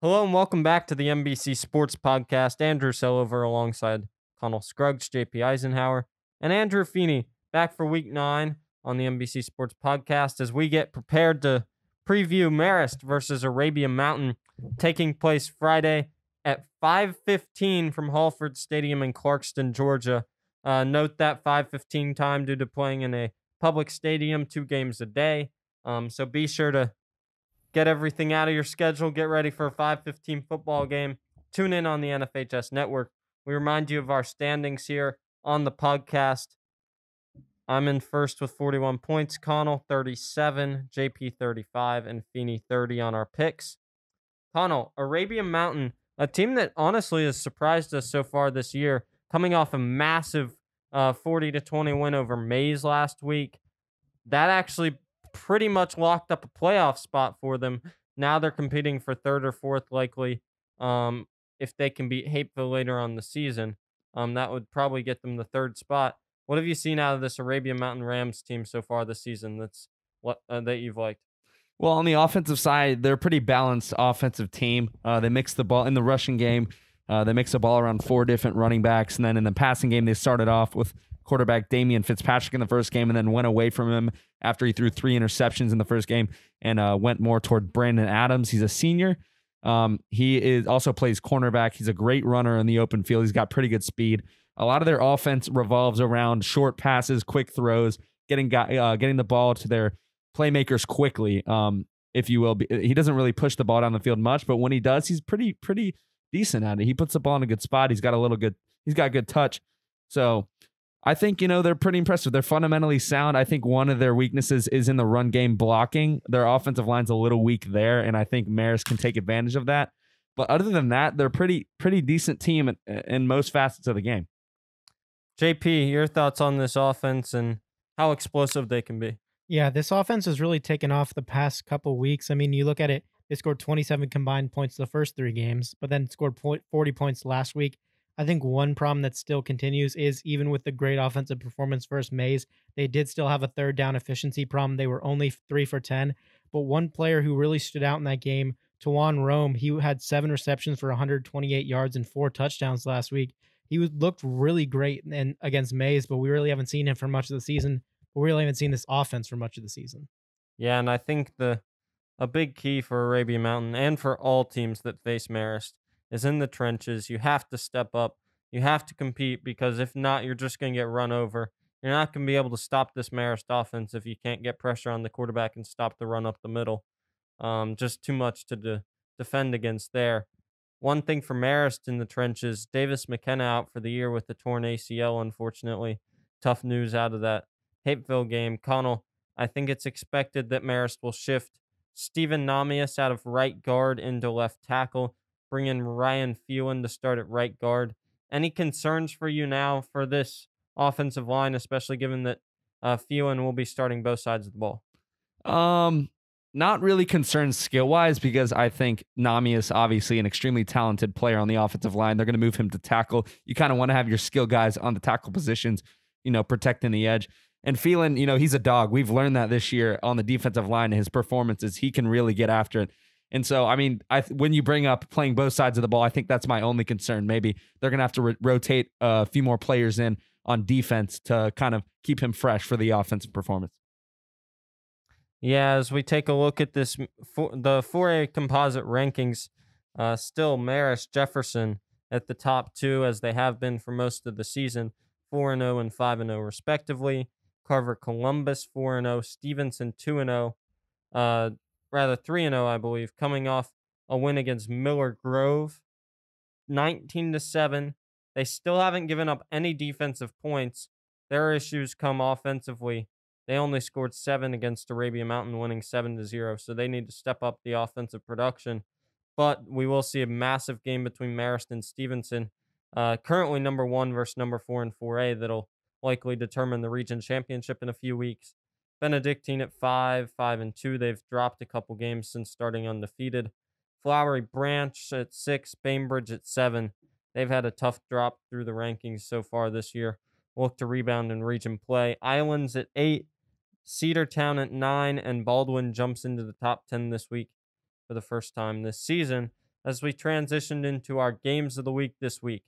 Hello and welcome back to the MBC Sports Podcast. Andrew Sellover alongside Connell Scruggs, JP Eisenhower, and Andrew Feeney back for week nine on the MBC Sports Podcast as we get prepared to preview Marist versus Arabian Mountain taking place Friday at 5:15 from Hallford Stadium in Clarkston, Georgia. Uh, note that 5:15 time due to playing in a public stadium, two games a day. Um, so be sure to get everything out of your schedule. Get ready for a 5:15 football game. Tune in on the NFHS network. We remind you of our standings here on the podcast. I'm in first with 41 points, Connell 37, JP 35, and Feeney 30 on our picks. Connell, Arabian Mountain, a team that honestly has surprised us so far this year, coming off a massive uh, 40 to 20 win over Mays last week. That actually pretty much locked up a playoff spot for them. Now they're competing for third or fourth, likely. Um, if they can beat Hapeville later on the season, um, that would probably get them the third spot. What have you seen out of this Arabian Mountain Rams team so far this season? That's what uh, that you've liked. Well, on the offensive side, they're a pretty balanced offensive team. Uh, they mix the ball in the rushing game. Uh, they mix the ball around four different running backs, and then in the passing game, they started off with quarterback Damian Fitzpatrick in the first game, and then went away from him after he threw three interceptions in the first game, and uh, went more toward Brandon Adams. He's a senior. Um, he is also plays cornerback. He's a great runner in the open field. He's got pretty good speed. A lot of their offense revolves around short passes, quick throws, getting uh, getting the ball to their playmakers quickly, um, if you will. He doesn't really push the ball down the field much, but when he does, he's pretty pretty decent at it. He puts the ball in a good spot. He's got a little good. He's got good touch. So I think you know they're pretty impressive. They're fundamentally sound. I think one of their weaknesses is in the run game blocking. Their offensive line's a little weak there, and I think Marist can take advantage of that. But other than that, they're pretty pretty decent team in, in most facets of the game. JP, your thoughts on this offense and how explosive they can be? Yeah, this offense has really taken off the past couple weeks. I mean, you look at it, they scored 27 combined points the first three games, but then scored 40 points last week. I think one problem that still continues is even with the great offensive performance versus Mays, they did still have a third down efficiency problem. They were only three for 10. But one player who really stood out in that game, Tawan Rome, he had seven receptions for 128 yards and four touchdowns last week. He looked really great and against Mays, but we really haven't seen him for much of the season. But we really haven't seen this offense for much of the season. Yeah, and I think the a big key for Arabian Mountain and for all teams that face Marist is in the trenches. You have to step up. You have to compete because if not, you're just going to get run over. You're not going to be able to stop this Marist offense if you can't get pressure on the quarterback and stop the run up the middle. Um, just too much to de- defend against there. One thing for Marist in the trenches, Davis McKenna out for the year with the torn ACL, unfortunately. Tough news out of that Hapeville game. Connell, I think it's expected that Marist will shift Stephen Namias out of right guard into left tackle bring in Ryan Phelan to start at right guard. Any concerns for you now for this offensive line, especially given that uh, Phelan will be starting both sides of the ball? Um, not really concerned skill wise because I think Nami is obviously an extremely talented player on the offensive line. They're going to move him to tackle. You kind of want to have your skill guys on the tackle positions, you know, protecting the edge. And Phelan, you know, he's a dog. We've learned that this year on the defensive line. His performances, he can really get after it. And so, I mean, I when you bring up playing both sides of the ball, I think that's my only concern. Maybe they're going to have to rotate a few more players in on defense to kind of keep him fresh for the offensive performance. Yeah, as we take a look at this, for, the 4A composite rankings, uh, still Marist Jefferson at the top two, as they have been for most of the season, 4 0 and 5 0, respectively. Carver Columbus 4 0, Stephenson 2 0. Uh, rather 3 0, I believe, coming off a win against Miller Grove, 19 to 7. They still haven't given up any defensive points. Their issues come offensively. They only scored seven against Arabia Mountain, winning seven to zero. So they need to step up the offensive production. But we will see a massive game between Marist and Stephenson. Uh, currently number one versus number four in 4A that'll likely determine the region championship in a few weeks. Benedictine at five, five and two. They've dropped a couple games since starting undefeated. Flowery Branch at six, Bainbridge at seven. They've had a tough drop through the rankings so far this year. Look to rebound in region play. Islands at eight, Cedartown at nine, and Baldwin jumps into the top 10 this week for the first time this season as we transitioned into our games of the week this week.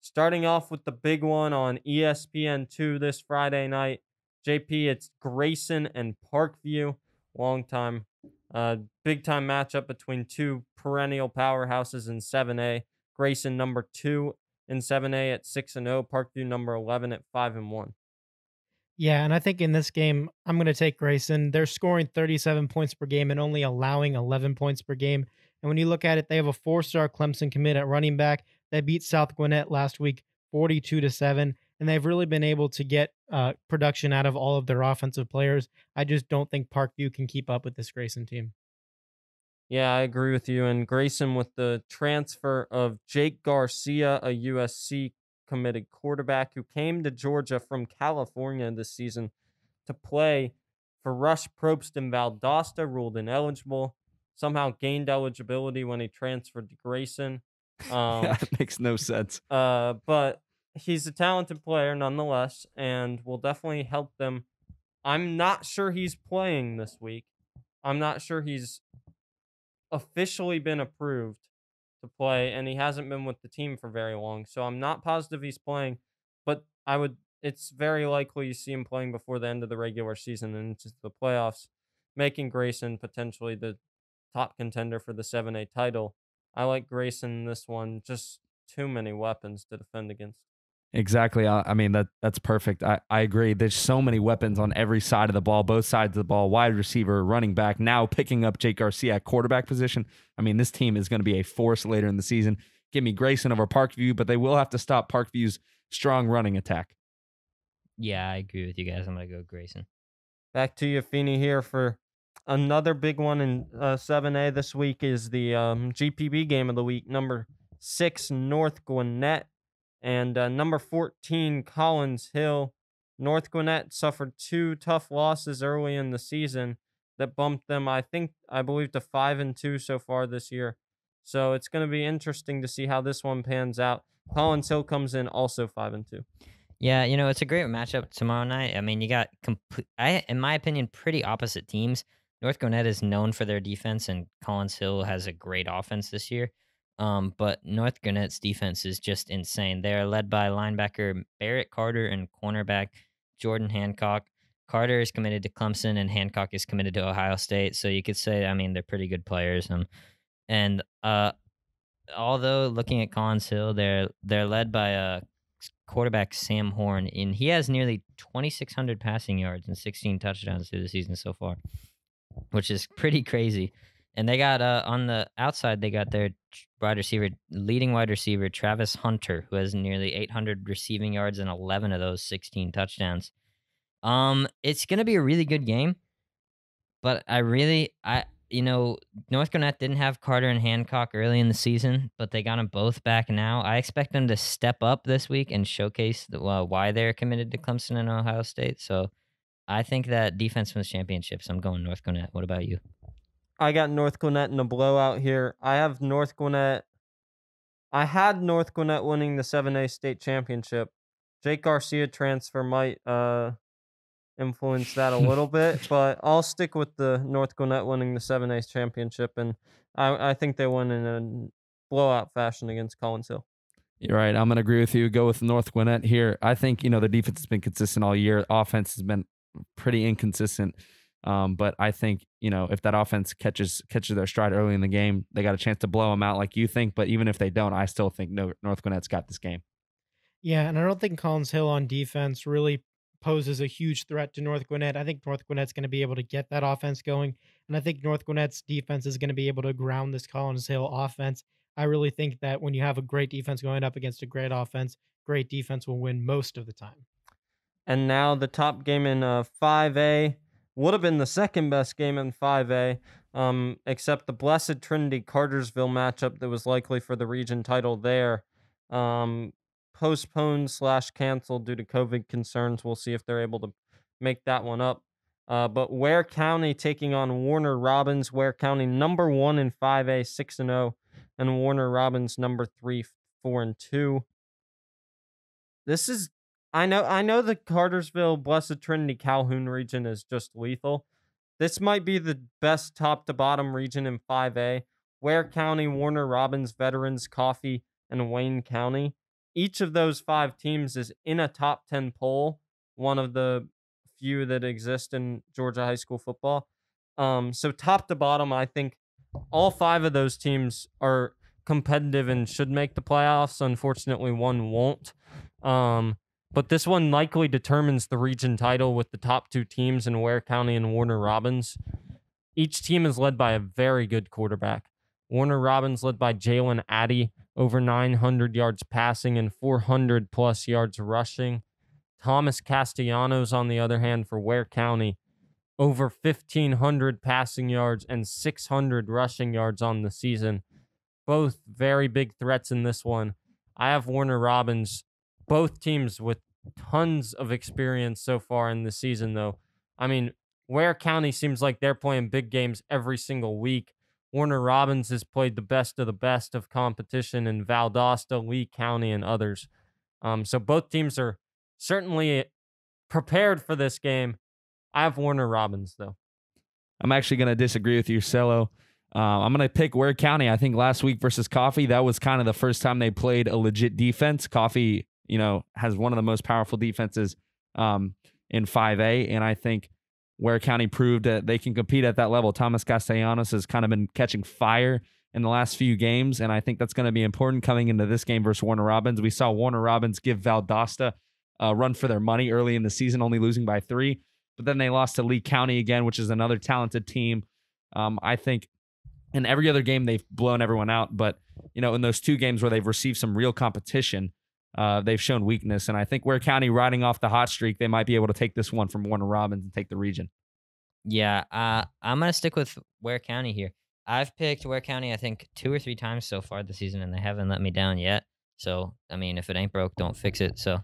Starting off with the big one on E ESPN2 this Friday night. JP, it's Grayson and Parkview. Long time, uh, big time matchup between two perennial powerhouses in 7A. Grayson number two in 7A at 6 and 0, Parkview number 11 at 5 and 1. Yeah, and I think in this game, I'm going to take Grayson. They're scoring 37 points per game and only allowing 11 points per game. And when you look at it, they have a four-star Clemson commit at running back that beat South Gwinnett last week 42 to 7 and they've really been able to get uh, production out of all of their offensive players. I just don't think Parkview can keep up with this Grayson team. Yeah, I agree with you. And Grayson with the transfer of Jake Garcia, a USC committed quarterback who came to Georgia from California this season to play for Rush Propst and Valdosta, ruled ineligible. Somehow gained eligibility when he transferred to Grayson. Um, that makes no sense. uh, but he's a talented player nonetheless, and will definitely help them. I'm not sure he's playing this week. I'm not sure he's officially been approved to play, and he hasn't been with the team for very long. So I'm not positive he's playing, but I would. It's very likely you see him playing before the end of the regular season and into the playoffs, making Grayson potentially the top contender for the 7A title. I like Grayson in this one. Just too many weapons to defend against. Exactly. I, I mean that that's perfect. I, I agree. There's so many weapons on every side of the ball, both sides of the ball, wide receiver, running back, now picking up Jake Garcia at quarterback position. I mean, this team is going to be a force later in the season. Give me Grayson over Parkview, but they will have to stop Parkview's strong running attack. Yeah, I agree with you guys. I'm gonna go Grayson. Back to you, Feeney, here for another big one in uh, 7A this week is the um, GPB game of the week. Number six, North Gwinnett, and uh, number 14, Collins Hill. North Gwinnett suffered two tough losses early in the season that bumped them, I think, I believe, to five and two so far this year. So it's going to be interesting to see how this one pans out. Collins Hill comes in also five and two. Yeah, you know, it's a great matchup tomorrow night. I mean, you got complete I in my opinion pretty opposite teams. North Gwinnett is known for their defense and Collins Hill has a great offense this year. Um, but North Gwinnett's defense is just insane. They're led by linebacker Barrett Carter and cornerback Jordan Hancock. Carter is committed to Clemson and Hancock is committed to Ohio State. So you could say, I mean, they're pretty good players. Um, and uh, although looking at Collins Hill, they're they're led by uh, quarterback Sam Horn, and he has nearly 2,600 passing yards and 16 touchdowns through the season so far, which is pretty crazy. And they got uh, on the outside, they got their wide receiver, leading wide receiver Travis Hunter, who has nearly 800 receiving yards and 11 of those 16 touchdowns. Um, it's gonna be a really good game, but I really, I you know, North Gwinnett didn't have Carter and Hancock early in the season, but they got them both back now. I expect them to step up this week and showcase the, uh, why they're committed to Clemson and Ohio State. So I think that defense wins championships. I'm going North Gwinnett. What about you? I got North Gwinnett in a blowout here. I have North Gwinnett. I had North Gwinnett winning the 7A state championship. Jake Garcia transfer might uh influence that a little bit, but I'll stick with the North Gwinnett winning the 7A championship, and I, I think they won in a blowout fashion against Collins Hill. You're right. I'm going to agree with you. Go with North Gwinnett here. I think, you know, the defense has been consistent all year. Offense has been pretty inconsistent. Um, but I think, you know, if that offense catches catches their stride early in the game, they got a chance to blow them out like you think. But even if they don't, I still think no, North Gwinnett's got this game. Yeah, and I don't think Collins Hill on defense really poses a huge threat to North Gwinnett. I think North Gwinnett's going to be able to get that offense going, and I think North Gwinnett's defense is going to be able to ground this Collins Hill offense. I really think that when you have a great defense going up against a great offense, great defense will win most of the time. And now the top game in uh, 5A would have been the second best game in 5A, um, except the Blessed Trinity Cartersville matchup that was likely for the region title there. Um, postponed slash canceled due to COVID concerns. We'll see if they're able to make that one up. Uh, but Ware County taking on Warner Robins. Ware County number one in 5A, 6 and 0, and Warner Robins number three, 4 and 2. This is I know I know the Cartersville Blessed Trinity Calhoun region is just lethal. This might be the best top to bottom region in 5A. Ware County, Warner Robins, Veterans, Coffee, and Wayne County. Each of those five teams is in a top 10 poll, one of the few that exist in Georgia high school football. Um, so, top to bottom, I think all five of those teams are competitive and should make the playoffs. Unfortunately, one won't. Um, but this one likely determines the region title with the top two teams in Ware County and Warner Robins. Each team is led by a very good quarterback. Warner Robins led by Jalen Addy, over 900 yards passing and 400 plus yards rushing. Thomas Castellanos, on the other hand, for Ware County, over 1,500 passing yards and 600 rushing yards on the season. Both very big threats in this one. I have Warner Robins, both teams with tons of experience so far in the season, though. I mean, Ware County seems like they're playing big games every single week. Warner Robins has played the best of the best of competition in Valdosta, Lee County, and others. Um, so both teams are certainly prepared for this game. I have Warner Robins though. I'm actually going to disagree with you, Cello. Uh, I'm going to pick Ware County. I think last week versus Coffee, that was kind of the first time they played a legit defense. Coffee, you know, has one of the most powerful defenses um, in 5A, and I think Ware County proved that they can compete at that level. Thomas Castellanos has kind of been catching fire in the last few games, and I think that's going to be important coming into this game versus Warner Robins. We saw Warner Robins give Valdosta a run for their money early in the season, only losing by three but then they lost to Lee County again, which is another talented team. Um, I think in every other game they've blown everyone out, but you know in those two games where they've received some real competition, uh, they've shown weakness. And I think Ware County riding off the hot streak, they might be able to take this one from Warner Robins and take the region. Yeah, uh, I'm gonna stick with Ware County here. I've picked Ware County, I think, two or three times so far this season, and they haven't let me down yet. So, I mean, if it ain't broke, don't fix it. So,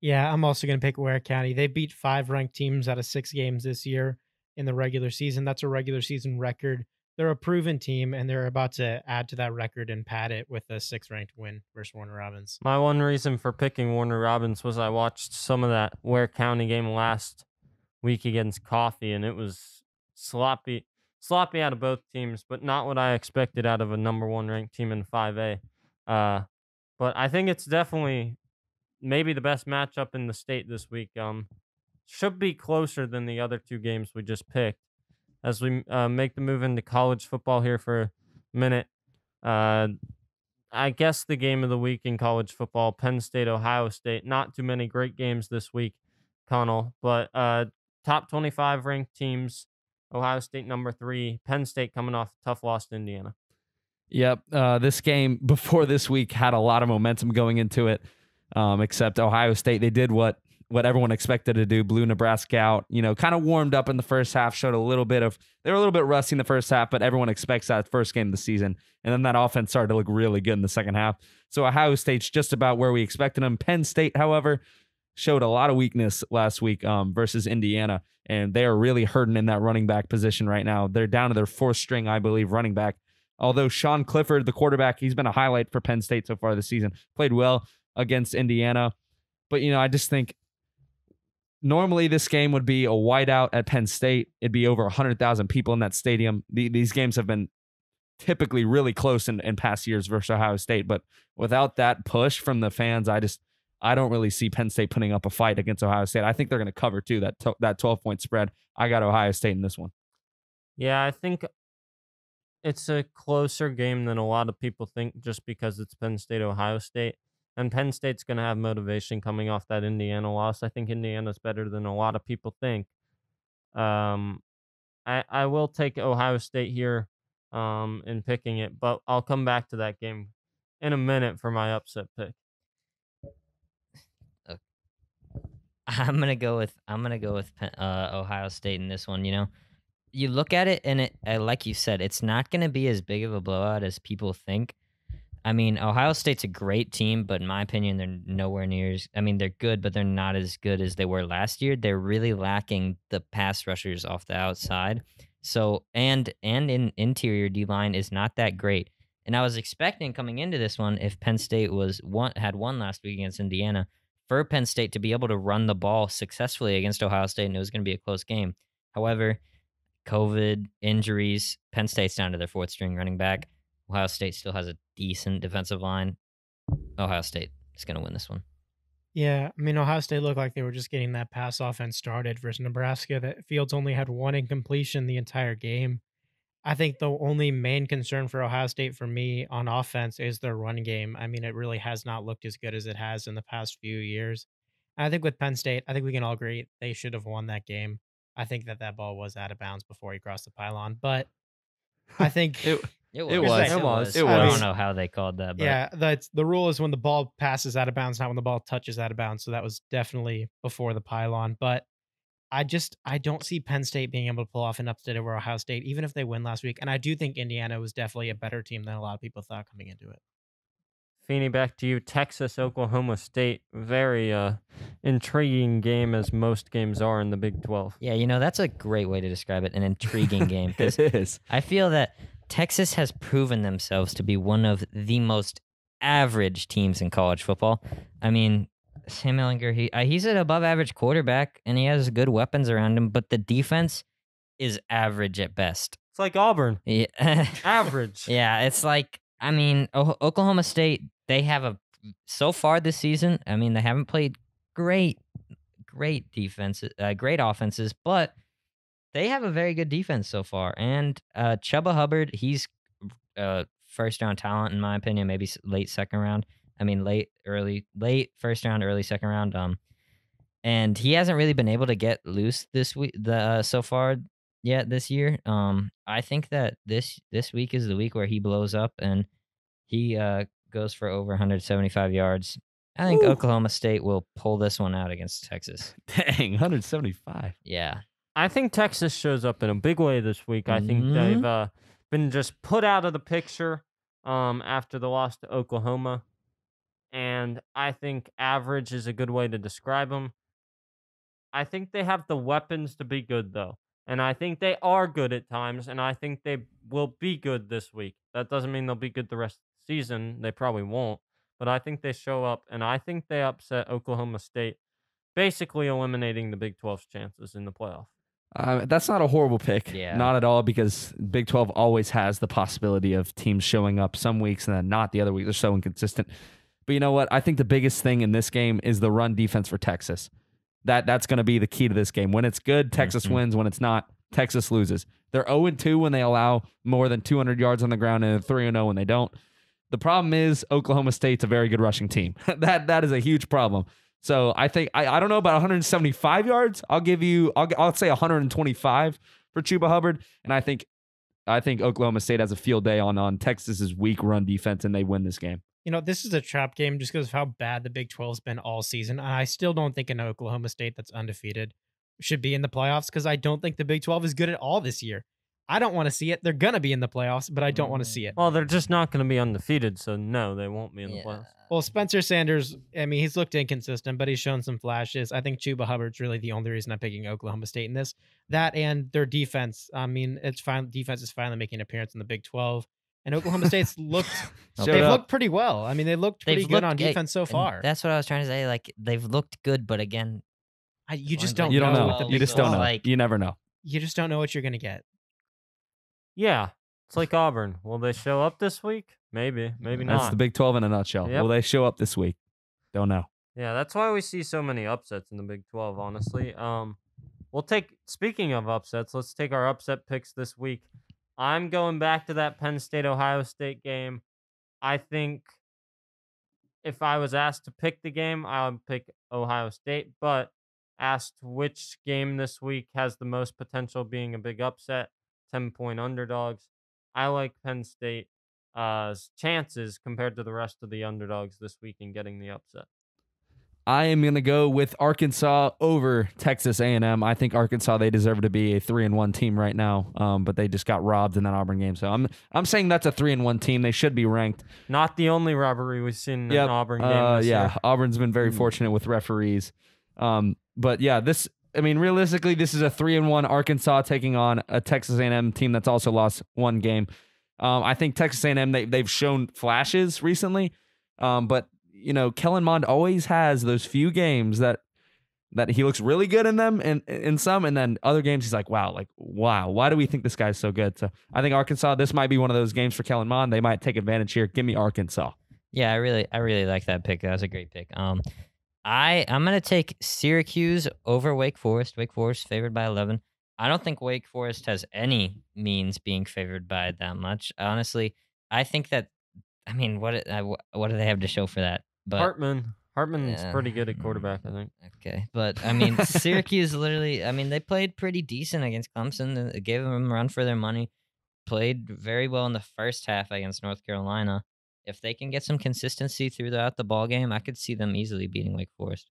Yeah, I'm also going to pick Ware County. They beat five ranked teams out of six games this year in the regular season. That's a regular season record. They're a proven team, and they're about to add to that record and pad it with a six ranked win versus Warner Robins. My one reason for picking Warner Robins was I watched some of that Ware County game last week against Coffee, and it was sloppy, sloppy out of both teams, but not what I expected out of a number one ranked team in 5A. Uh, but I think it's definitely maybe the best matchup in the state this week. Um, should be closer than the other two games we just picked. As we uh, make the move into college football here for a minute, uh, I guess the game of the week in college football, Penn State, Ohio State. Not too many great games this week, Connell, but uh, top 25 ranked teams. Ohio State number three, Penn State coming off a tough loss to Indiana. Yep. Uh, this game before this week had a lot of momentum going into it. Um, except Ohio State, they did what what everyone expected to do, blew Nebraska out. You know, kind of warmed up in the first half, showed a little bit of they were a little bit rusty in the first half, but everyone expects that first game of the season. And then that offense started to look really good in the second half. So Ohio State's just about where we expected them. Penn State, however, showed a lot of weakness last week um, versus Indiana, and they are really hurting in that running back position right now. They're down to their fourth string, I believe, running back. Although Sean Clifford, the quarterback, he's been a highlight for Penn State so far this season. Played well against Indiana. But, you know, I just think normally this game would be a whiteout at Penn State. It'd be over 100,000 people in that stadium. The, these games have been typically really close in, in past years versus Ohio State. But without that push from the fans, I just. I don't really see Penn State putting up a fight against Ohio State. I think they're going to cover too that that 12 point spread. I got Ohio State in this one. Yeah, I think it's a closer game than a lot of people think just because it's Penn State, Ohio State. And Penn State's going to have motivation coming off that Indiana loss. I think Indiana's better than a lot of people think. Um, I, I will take Ohio State here um, in picking it, but I'll come back to that game in a minute for my upset pick. I'm gonna go with I'm gonna go with uh, Ohio State in this one. You know, you look at it and it, uh, like you said, it's not gonna be as big of a blowout as people think. I mean, Ohio State's a great team, but in my opinion, they're nowhere near as. I mean, they're good, but they're not as good as they were last year. They're really lacking the pass rushers off the outside. So and and in interior D line is not that great. And I was expecting coming into this one, if Penn State was one had won last week against Indiana, for Penn State to be able to run the ball successfully against Ohio State, and it was going to be a close game. However, COVID injuries. Penn State's down to their fourth string running back. Ohio State still has a decent defensive line. Ohio State is going to win this one. Yeah, I mean Ohio State looked like they were just getting that pass offense started versus Nebraska. That Fields only had one incompletion the entire game. I think the only main concern for Ohio State for me on offense is their run game. I mean, it really has not looked as good as it has in the past few years. And I think with Penn State, I think we can all agree they should have won that game. I think that that ball was out of bounds before he crossed the pylon, but I think It- It It was. was. It It was. was. I don't know how they called that, but yeah, that's the rule is when the ball passes out of bounds, not when the ball touches out of bounds. So that was definitely before the pylon. But I just I don't see Penn State being able to pull off an upset over Ohio State, even if they win last week. And I do think Indiana was definitely a better team than a lot of people thought coming into it. Feeney, back to you. Texas, Oklahoma State. Very uh, intriguing game, as most games are in the Big 12. yeah, you know that's a great way to describe it. An intriguing game because it is. I feel that Texas has proven themselves to be one of the most average teams in college football. I mean, Sam Ehlinger, he uh, he's an above average quarterback and he has good weapons around him, but the defense is average at best. It's like Auburn. Yeah. Average. Yeah, it's like I mean, O- Oklahoma State. They have a so far this season. I mean, they haven't played great, great defenses, uh, great offenses, but they have a very good defense so far. And uh, Chuba Hubbard, he's uh, first round talent in my opinion. Maybe late second round. I mean, late, early, late first round, early second round. Um, and he hasn't really been able to get loose this week. The uh, so far yet this year. Um, I think that this this week is the week where he blows up and he uh goes for over 175 yards. I think Woo. Oklahoma State will pull this one out against Texas. Dang, 175. Yeah, I think Texas shows up in a big way this week. I think they've uh, been just put out of the picture um, after the loss to Oklahoma. And I think average is a good way to describe them. I think they have the weapons to be good, though. And I think they are good at times. And I think they will be good this week. That doesn't mean they'll be good the rest of the season. They probably won't. But I think they show up. And I think they upset Oklahoma State, basically eliminating the Big 12's chances in the playoff. Uh, that's not a horrible pick. Yeah. Not at all, because Big 12 always has the possibility of teams showing up some weeks and then not the other week. They're so inconsistent. But you know what? I think the biggest thing in this game is the run defense for Texas. That that's going to be the key to this game. When it's good, Texas Mhm. wins. When it's not, Texas loses. They're 0 2 when they allow more than 200 yards on the ground, and 3 0 when they don't. The problem is Oklahoma State's a very good rushing team. that that is a huge problem. So I think I, I don't know about 175 yards. I'll give you I'll I'll say 125 for Chuba Hubbard, and I think I think Oklahoma State has a field day on on Texas's weak run defense, and they win this game. You know, this is a trap game just because of how bad the Big 12's been all season. I still don't think an Oklahoma State that's undefeated should be in the playoffs because I don't think the Big 12 is good at all this year. I don't want to see it. They're going to be in the playoffs, but I don't want to mm. see it. Well, they're just not going to be undefeated, so no, they won't be in the playoffs. Well, Spencer Sanders, I mean, he's looked inconsistent, but he's shown some flashes. I think Chuba Hubbard's really the only reason I'm picking Oklahoma State in this. That and their defense. I mean, it's fine. Defense is finally making an appearance in the Big 12. And Oklahoma State's looked, they've up. looked pretty well. I mean, they looked They've pretty good looked on defense so far. That's what I was trying to say. Like they've looked good, but again, I, you just don't you don't know. know. You just don't know. Like- you never know. You just don't know what you're going to get. Yeah, it's like Auburn. Will they show up this week? Maybe, maybe not. That's the Big 12 in a nutshell. Yep. Will they show up this week? Don't know. yeah, that's why we see so many upsets in the Big 12, honestly. Um we'll take speaking of upsets, let's take our upset picks this week. I'm going back to that Penn State Ohio State game. I think if I was asked to pick the game, I would pick Ohio State, but asked which game this week has the most potential being a big upset, 10 point underdogs. I like Penn State uh chances compared to the rest of the underdogs this week in getting the upset. I am going to go with Arkansas over Texas A&M. I think Arkansas they deserve to be a 3 and 1 team right now. Um, but they just got robbed in that Auburn game. So I'm I'm saying that's a 3 and 1 team. They should be ranked. Not the only robbery we've seen in Yep, an Auburn game. Uh, yeah, year. Auburn's been very Mm. fortunate with referees. Um, but yeah, this I mean realistically this is a 3 and 1 Arkansas taking on a Texas A&M team that's also lost one game. Um, I think Texas A&M they they've shown flashes recently. Um, but you know, Kellen Mond always has those few games that that he looks really good in them and in some, and then other games he's like, wow, like wow, why do we think this guy's so good? So I think Arkansas. This might be one of those games for Kellen Mond. They might take advantage here. Give me Arkansas. Yeah, I really, I really like that pick. That was a great pick. Um, I, I'm gonna take Syracuse over Wake Forest. Wake Forest favored by 11. I don't think Wake Forest has any means being favored by that much. Honestly, I think that. I mean, what I, what do they have to show for that? But Hartman. Hartman's Yeah. pretty good at hmm. quarterback, I think. Okay, but I mean, Syracuse literally. I mean, they played pretty decent against Clemson. It gave them a run for their money. Played very well in the first half against North Carolina. If they can get some consistency throughout the ball game, I could see them easily beating Wake Forest.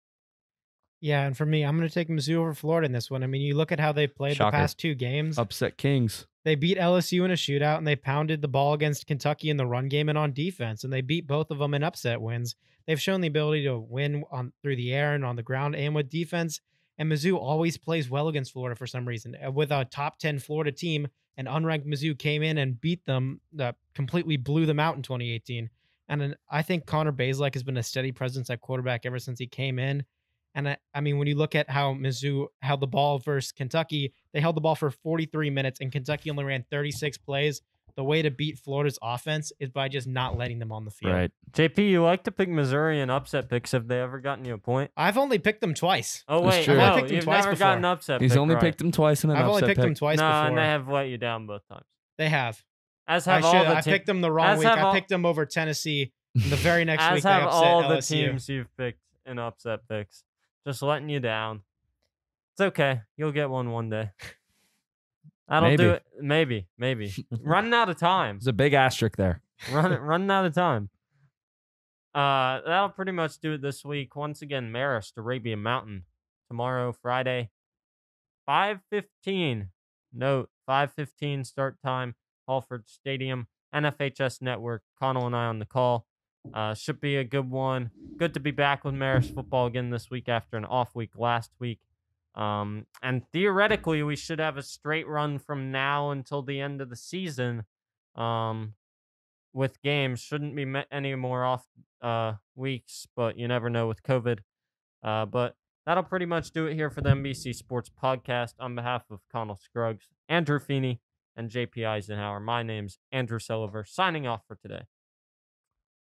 Yeah, and for me, I'm going to take Mizzou over Florida in this one. I mean, you look at how they played Shocker. the past two games. Upset Kings. They beat LSU in a shootout and they pounded the ball against Kentucky in the run game and on defense, and they beat both of them in upset wins. They've shown the ability to win on through the air and on the ground and with defense. And Mizzou always plays well against Florida for some reason. Uh, With a top 10 Florida team, an unranked Mizzou came in and beat them, uh, completely blew them out in 2018. And I think Connor Bazelak has been a steady presence at quarterback ever since he came in. And I, I mean, when you look at how Mizzou held the ball versus Kentucky, they held the ball for 43 minutes and Kentucky only ran 36 plays. The way to beat Florida's offense is by just not letting them on the field. Right. JP, you like to pick Missouri in upset picks. Have they ever gotten you a point? I've only picked them twice. Oh wait. I've no, only picked them you've twice never gotten before. upset. He's pick only right. picked him twice in an I've only upset picked them twice no, before. and they have let you down both times. They have. As I have all should. the I team- picked them the wrong as week. have I picked them over Tennessee. The very next As week they have upset all the LSU. teams you've picked in upset picks. Just letting you down. It's okay. You'll get one one day. That'll Maybe. do it. Maybe, maybe. Running out of time. There's a big asterisk there. Run, running out of time. Uh, that'll pretty much do it this week. Once again, Marist, Arabian Mountain, tomorrow, Friday, five fifteen. Note five fifteen start time. Hallford Stadium, NFHS Network. Connell and I on the call. Uh, should be a good one. Good to be back with Marist football again this week after an off week last week. Um, and theoretically, we should have a straight run from now until the end of the season. Um, with games shouldn't be any more off uh weeks, but you never know with COVID. Uh, but that'll pretty much do it here for the MBC Sports Podcast. On behalf of Connell Scruggs, Andrew Feeney, and JP Eisenhower, my name's Andrew Sulliver, signing off for today.